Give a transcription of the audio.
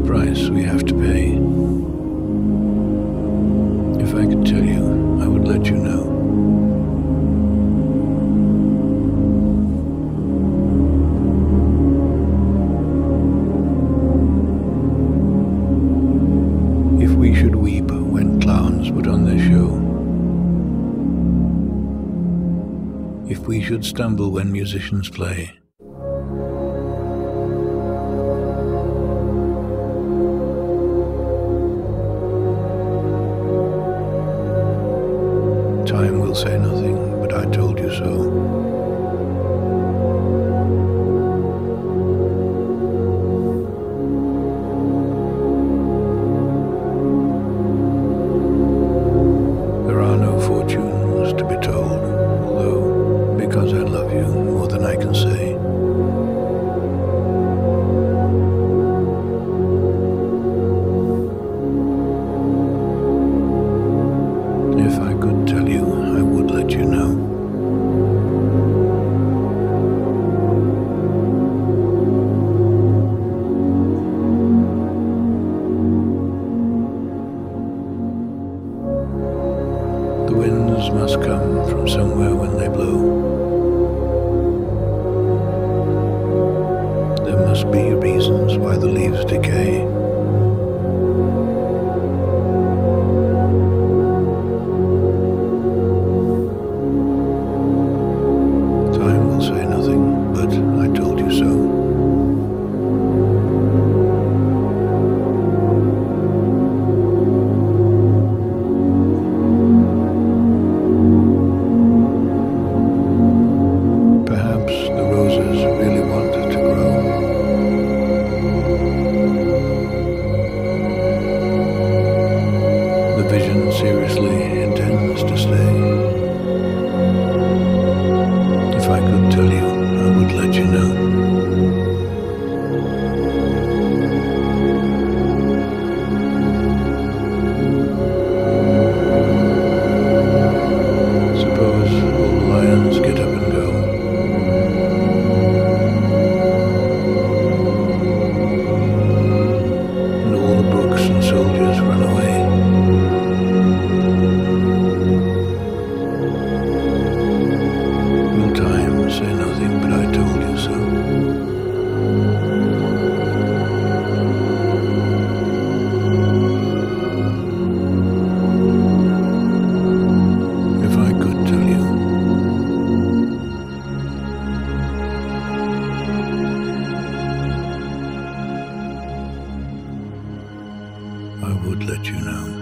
the price we have to pay. If I could tell you, I would let you know. If we should weep when clowns put on their show. If we should stumble when musicians play. Will say nothing, but I told you so. There are no fortunes to be told, although because I love you more than I can say. Must come from somewhere when they blow. There must be reasons why the leaves decay. The really want to grow. The vision seriously intends to stay. Would let you know.